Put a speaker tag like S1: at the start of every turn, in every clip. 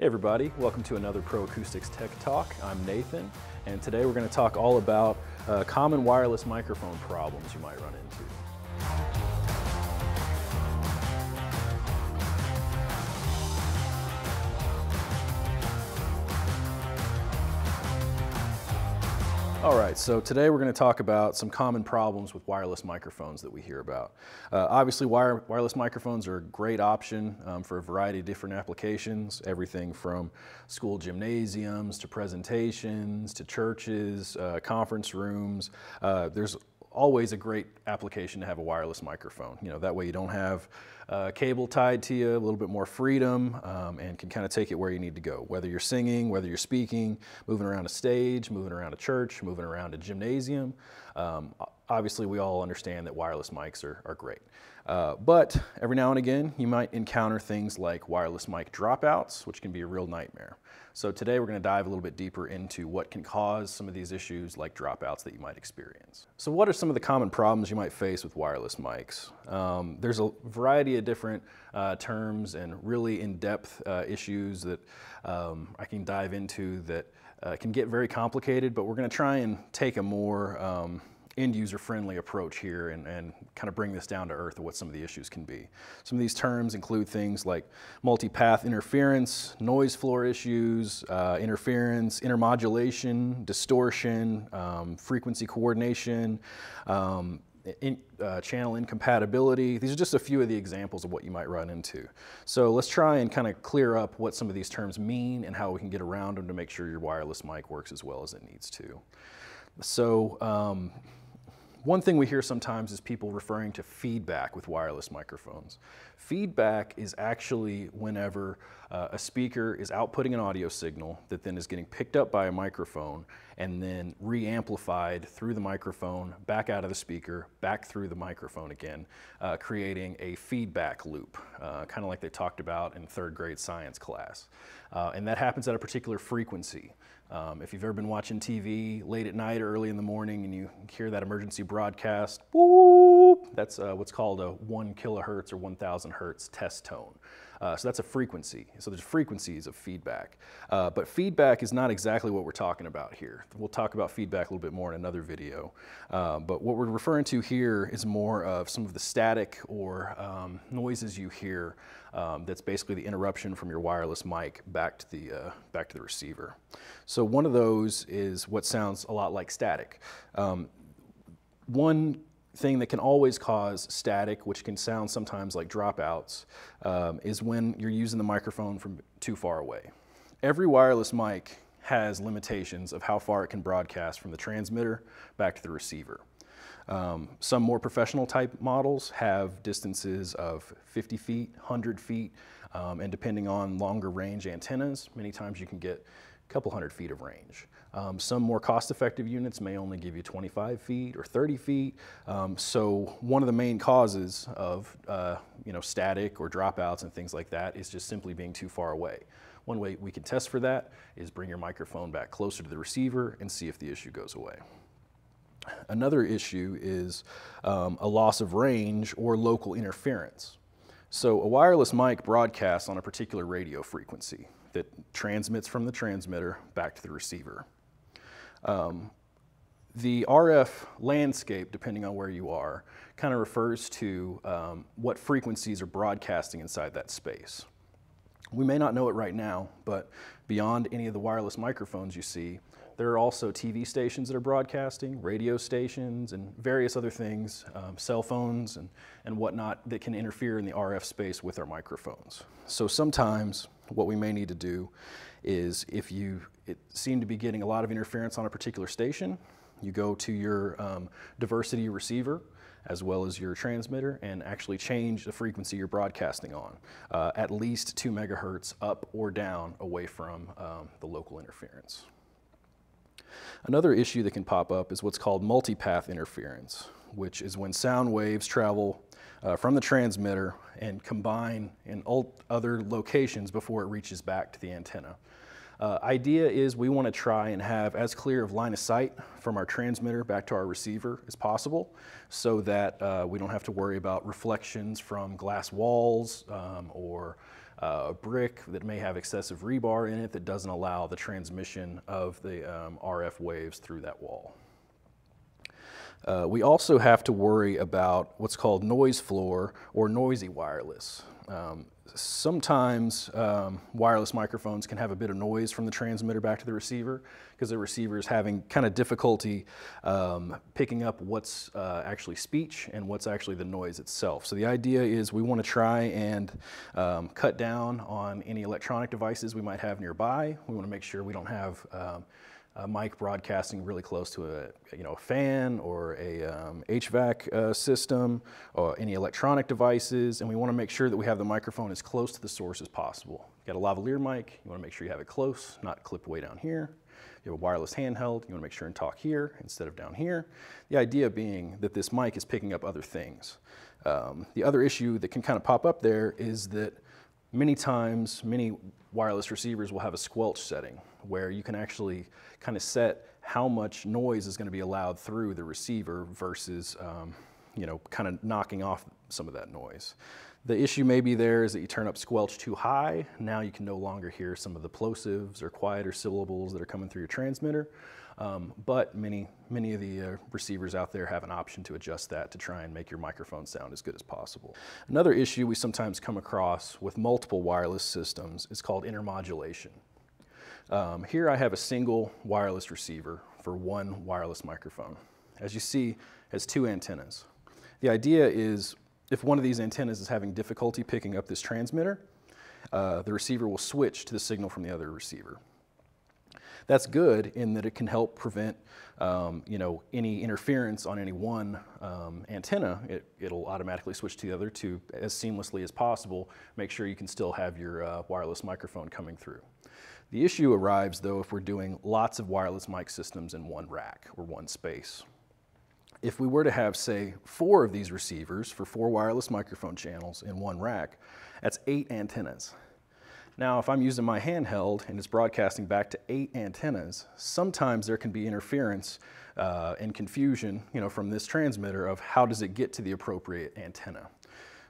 S1: Hey everybody, welcome to another Pro Acoustics Tech Talk. I'm Nathan, and today we're going to talk all about uh, common wireless microphone problems you might run into. All right, so today we're going to talk about some common problems with wireless microphones that we hear about. Uh, obviously, wire, wireless microphones are a great option um, for a variety of different applications, everything from school gymnasiums to presentations to churches, uh, conference rooms. Uh, there's always a great application to have a wireless microphone. You know, that way you don't have uh, cable tied to you, a little bit more freedom, um, and can kind of take it where you need to go. Whether you're singing, whether you're speaking, moving around a stage, moving around a church, moving around a gymnasium. Um, obviously, we all understand that wireless mics are, are great. Uh, but every now and again, you might encounter things like wireless mic dropouts, which can be a real nightmare. So today we're going to dive a little bit deeper into what can cause some of these issues like dropouts that you might experience. So what are some of the common problems you might face with wireless mics? Um, there's a variety of different uh, terms and really in-depth uh, issues that um, I can dive into that uh, can get very complicated, but we're going to try and take a more um, end user friendly approach here and, and kind of bring this down to earth of what some of the issues can be. Some of these terms include things like multi-path interference, noise floor issues, uh, interference, intermodulation, distortion, um, frequency coordination, um, in, uh, channel incompatibility. These are just a few of the examples of what you might run into. So let's try and kind of clear up what some of these terms mean and how we can get around them to make sure your wireless mic works as well as it needs to. So um, one thing we hear sometimes is people referring to feedback with wireless microphones. Feedback is actually whenever uh, a speaker is outputting an audio signal that then is getting picked up by a microphone and then re-amplified through the microphone, back out of the speaker, back through the microphone again, uh, creating a feedback loop, uh, kind of like they talked about in third grade science class. Uh, and that happens at a particular frequency. Um, if you've ever been watching TV late at night or early in the morning and you hear that emergency broadcast, whoop, that's uh, what's called a one kilohertz or 1000 hertz test tone. Uh, so that's a frequency. So there's frequencies of feedback. Uh, but feedback is not exactly what we're talking about here. We'll talk about feedback a little bit more in another video. Uh, but what we're referring to here is more of some of the static or um, noises you hear um, that's basically the interruption from your wireless mic back to the, uh, back to the receiver. So one of those is what sounds a lot like static. Um, one thing that can always cause static, which can sound sometimes like dropouts, um, is when you're using the microphone from too far away. Every wireless mic has limitations of how far it can broadcast from the transmitter back to the receiver. Um, some more professional type models have distances of 50 feet, 100 feet, um, and depending on longer range antennas, many times you can get couple hundred feet of range. Um, some more cost-effective units may only give you 25 feet or 30 feet. Um, so one of the main causes of uh, you know static or dropouts and things like that is just simply being too far away. One way we can test for that is bring your microphone back closer to the receiver and see if the issue goes away. Another issue is um, a loss of range or local interference. So a wireless mic broadcasts on a particular radio frequency that transmits from the transmitter back to the receiver. Um, the RF landscape, depending on where you are, kind of refers to um, what frequencies are broadcasting inside that space. We may not know it right now, but beyond any of the wireless microphones you see, there are also TV stations that are broadcasting, radio stations, and various other things, um, cell phones and, and whatnot that can interfere in the RF space with our microphones. So sometimes what we may need to do is if you it seem to be getting a lot of interference on a particular station, you go to your um, diversity receiver as well as your transmitter and actually change the frequency you're broadcasting on, uh, at least two megahertz up or down away from um, the local interference. Another issue that can pop up is what's called multipath interference, which is when sound waves travel uh, from the transmitter and combine in other locations before it reaches back to the antenna. Uh, idea is we want to try and have as clear of line of sight from our transmitter back to our receiver as possible so that uh, we don't have to worry about reflections from glass walls um, or uh, a brick that may have excessive rebar in it that doesn't allow the transmission of the um, RF waves through that wall. Uh, we also have to worry about what's called noise floor or noisy wireless. Um, sometimes um, wireless microphones can have a bit of noise from the transmitter back to the receiver because the receiver is having kind of difficulty um, picking up what's uh, actually speech and what's actually the noise itself. So the idea is we want to try and um, cut down on any electronic devices we might have nearby. We want to make sure we don't have um, a mic broadcasting really close to a you know a fan or a um, HVAC uh, system or any electronic devices, and we want to make sure that we have the microphone as close to the source as possible. You got a lavalier mic, you want to make sure you have it close, not clipped way down here. You have a wireless handheld, you want to make sure and talk here instead of down here. The idea being that this mic is picking up other things. Um, the other issue that can kind of pop up there is that many times, many wireless receivers will have a squelch setting where you can actually kind of set how much noise is going to be allowed through the receiver versus, um, you know, kind of knocking off some of that noise. The issue maybe there is that you turn up squelch too high. Now you can no longer hear some of the plosives or quieter syllables that are coming through your transmitter. Um, but many, many of the uh, receivers out there have an option to adjust that to try and make your microphone sound as good as possible. Another issue we sometimes come across with multiple wireless systems is called intermodulation. Um, here I have a single wireless receiver for one wireless microphone. As you see, it has two antennas. The idea is if one of these antennas is having difficulty picking up this transmitter, uh, the receiver will switch to the signal from the other receiver. That's good in that it can help prevent um, you know, any interference on any one um, antenna. It, will automatically switch to the other to, as seamlessly as possible, make sure you can still have your uh, wireless microphone coming through. The issue arrives though if we're doing lots of wireless mic systems in one rack or one space. If we were to have, say, four of these receivers for four wireless microphone channels in one rack, that's eight antennas. Now, if I'm using my handheld and it's broadcasting back to eight antennas, sometimes there can be interference uh, and confusion you know, from this transmitter of how does it get to the appropriate antenna.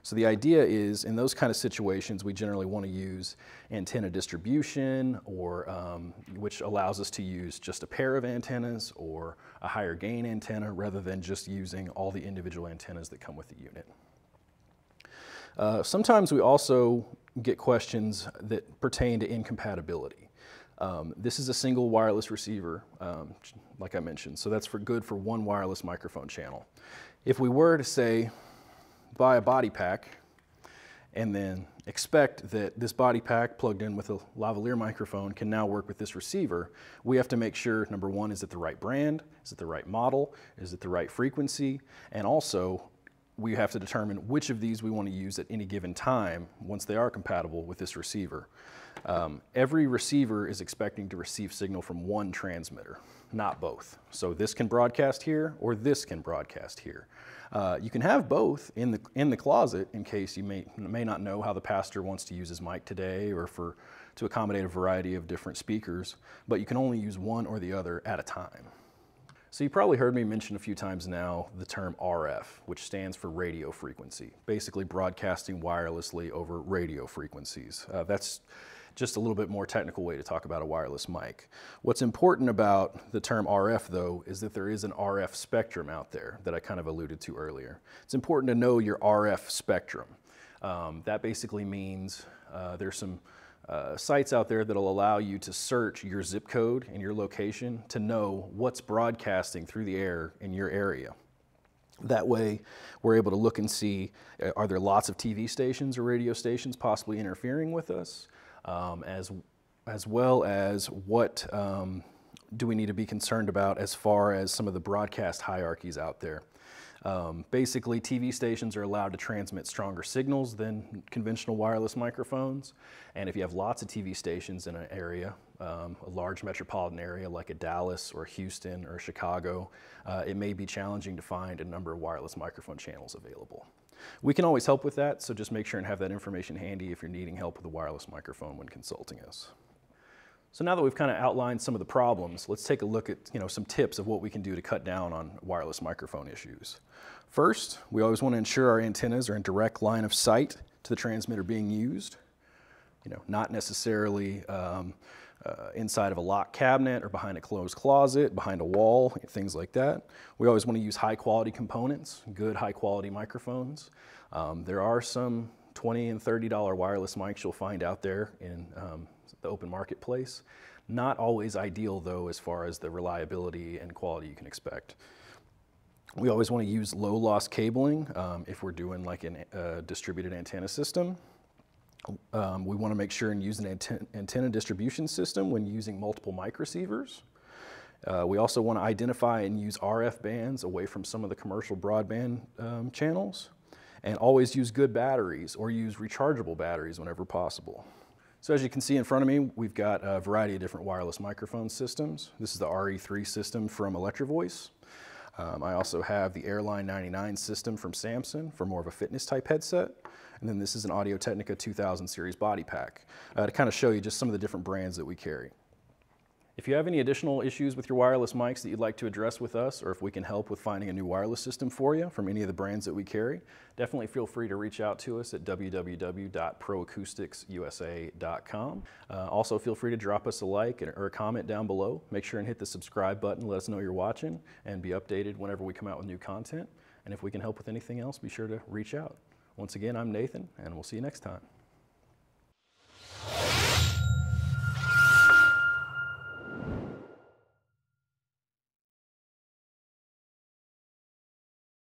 S1: So the idea is in those kind of situations, we generally want to use antenna distribution or um, which allows us to use just a pair of antennas or a higher gain antenna rather than just using all the individual antennas that come with the unit. Uh, sometimes we also get questions that pertain to incompatibility. Um, this is a single wireless receiver, um, like I mentioned, so that's for good for one wireless microphone channel. If we were to say, buy a body pack and then expect that this body pack plugged in with a lavalier microphone can now work with this receiver, we have to make sure, number one, is it the right brand? Is it the right model? Is it the right frequency? And also, we have to determine which of these we want to use at any given time once they are compatible with this receiver. Um, every receiver is expecting to receive signal from one transmitter, not both. So this can broadcast here or this can broadcast here. Uh, you can have both in the, in the closet in case you may, may not know how the pastor wants to use his mic today or for, to accommodate a variety of different speakers, but you can only use one or the other at a time. So you probably heard me mention a few times now the term RF, which stands for radio frequency, basically broadcasting wirelessly over radio frequencies. Uh, that's just a little bit more technical way to talk about a wireless mic. What's important about the term RF though is that there is an RF spectrum out there that I kind of alluded to earlier. It's important to know your RF spectrum. Um, that basically means uh, there's some uh, sites out there that'll allow you to search your zip code and your location to know what's broadcasting through the air in your area. That way, we're able to look and see uh, are there lots of TV stations or radio stations possibly interfering with us, um, as, as well as what um, do we need to be concerned about as far as some of the broadcast hierarchies out there. Um, basically, TV stations are allowed to transmit stronger signals than conventional wireless microphones. And if you have lots of TV stations in an area, um, a large metropolitan area like a Dallas or Houston or Chicago, uh, it may be challenging to find a number of wireless microphone channels available. We can always help with that, so just make sure and have that information handy if you're needing help with a wireless microphone when consulting us. So now that we've kind of outlined some of the problems, let's take a look at you know, some tips of what we can do to cut down on wireless microphone issues. First, we always want to ensure our antennas are in direct line of sight to the transmitter being used. you know, not necessarily um, uh, inside of a locked cabinet or behind a closed closet, behind a wall, things like that. We always want to use high quality components, good high quality microphones. Um, there are some 20 and $30 wireless mics you'll find out there in um, the open marketplace. Not always ideal though as far as the reliability and quality you can expect. We always want to use low loss cabling um, if we're doing like a uh, distributed antenna system. Um, we want to make sure and use an anten antenna distribution system when using multiple mic receivers. Uh, we also want to identify and use RF bands away from some of the commercial broadband um, channels and always use good batteries or use rechargeable batteries whenever possible. So as you can see in front of me, we've got a variety of different wireless microphone systems. This is the RE3 system from Electro-Voice. Um, I also have the Airline 99 system from Samson for more of a fitness type headset. And then this is an Audio Technica 2000 series body pack uh, to kind of show you just some of the different brands that we carry. If you have any additional issues with your wireless mics that you'd like to address with us, or if we can help with finding a new wireless system for you from any of the brands that we carry, definitely feel free to reach out to us at www.proacousticsusa.com. Uh, also, feel free to drop us a like or a comment down below. Make sure and hit the subscribe button, let us know you're watching, and be updated whenever we come out with new content. And if we can help with anything else, be sure to reach out. Once again, I'm Nathan, and we'll see you next time.